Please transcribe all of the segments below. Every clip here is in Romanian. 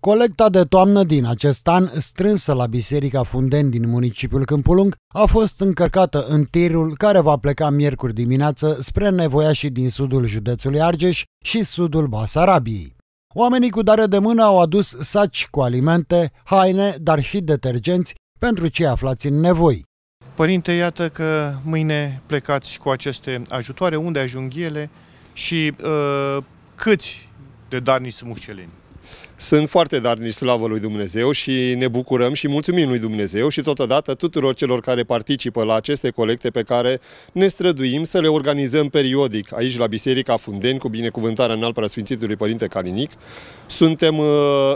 Colecta de toamnă din acest an, strânsă la Biserica Funden din municipiul Câmpulung, a fost încărcată în tirul care va pleca miercuri dimineață spre nevoiașii din sudul județului Argeș și sudul Basarabiei. Oamenii cu dare de mână au adus saci cu alimente, haine, dar și detergenți pentru cei aflați în nevoi. Părinte, iată că mâine plecați cu aceste ajutoare, unde ajung ele și uh, câți de darnici sunt mușceleni? Sunt foarte darnici slavă lui Dumnezeu și ne bucurăm și mulțumim lui Dumnezeu și totodată tuturor celor care participă la aceste colecte pe care ne străduim să le organizăm periodic aici la Biserica Fundeni cu binecuvântarea în al Sfințitului Părinte Calinic. Suntem uh,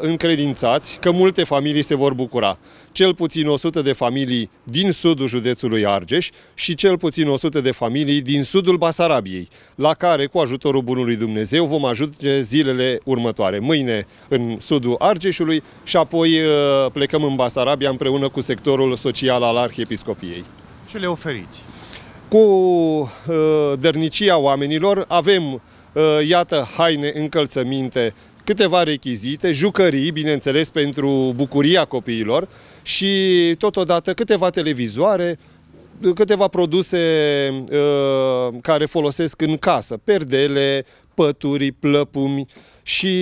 încredințați că multe familii se vor bucura. Cel puțin 100 de familii din sudul județului Argeș și cel puțin 100 de familii din sudul Basarabiei, la care, cu ajutorul Bunului Dumnezeu, vom ajunge zilele următoare. Mâine în sudul Argeșului și apoi uh, plecăm în Basarabia împreună cu sectorul social al Arhiepiscopiei. Ce le oferiți? Cu uh, dărnicia oamenilor avem, uh, iată, haine, încălțăminte, câteva rechizite, jucării, bineînțeles, pentru bucuria copiilor și totodată câteva televizoare, câteva produse uh, care folosesc în casă, perdele, pături, plăpumi, și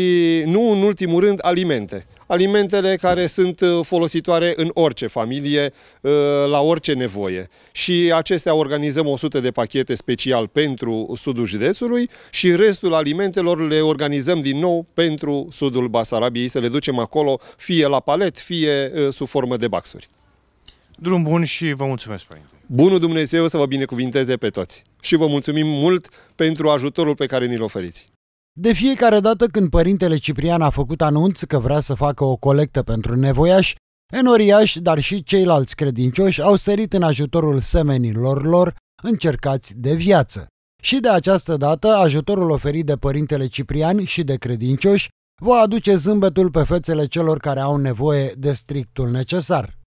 nu în ultimul rând alimente. Alimentele care sunt uh, folositoare în orice familie, uh, la orice nevoie. Și acestea organizăm 100 de pachete special pentru sudul județului și restul alimentelor le organizăm din nou pentru sudul Basarabiei, să le ducem acolo fie la palet, fie uh, sub formă de baxuri. Drum bun și vă mulțumesc, Părinte. Bunul Dumnezeu să vă binecuvinteze pe toți. Și vă mulțumim mult pentru ajutorul pe care ni-l oferiți. De fiecare dată când părintele Ciprian a făcut anunț că vrea să facă o colectă pentru nevoiași, enoriași, dar și ceilalți credincioși au sărit în ajutorul semenilor lor încercați de viață. Și de această dată, ajutorul oferit de părintele Ciprian și de credincioși va aduce zâmbetul pe fețele celor care au nevoie de strictul necesar.